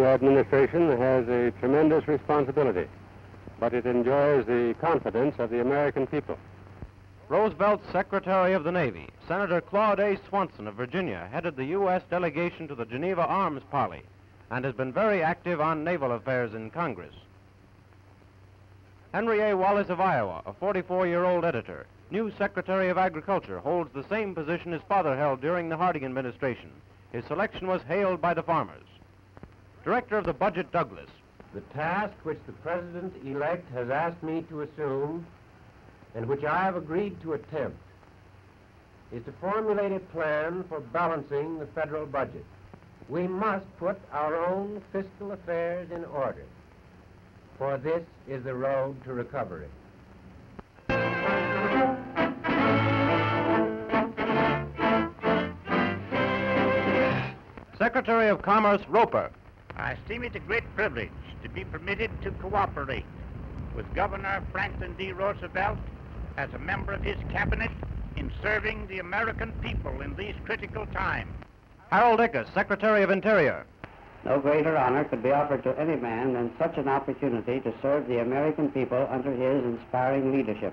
administration has a tremendous responsibility, but it enjoys the confidence of the American people. Roosevelt's Secretary of the Navy, Senator Claude A. Swanson of Virginia, headed the U.S. delegation to the Geneva Arms Parley and has been very active on naval affairs in Congress. Henry A. Wallace of Iowa, a 44-year-old editor, new Secretary of Agriculture, holds the same position his father held during the Harding administration. His selection was hailed by the farmers. Director of the Budget, Douglas. The task which the President-elect has asked me to assume and which I have agreed to attempt is to formulate a plan for balancing the federal budget. We must put our own fiscal affairs in order, for this is the road to recovery. Secretary of Commerce Roper. I esteem it a great privilege to be permitted to cooperate with Governor Franklin D. Roosevelt as a member of his cabinet in serving the American people in these critical times. Harold Ickes, Secretary of Interior. No greater honor could be offered to any man than such an opportunity to serve the American people under his inspiring leadership.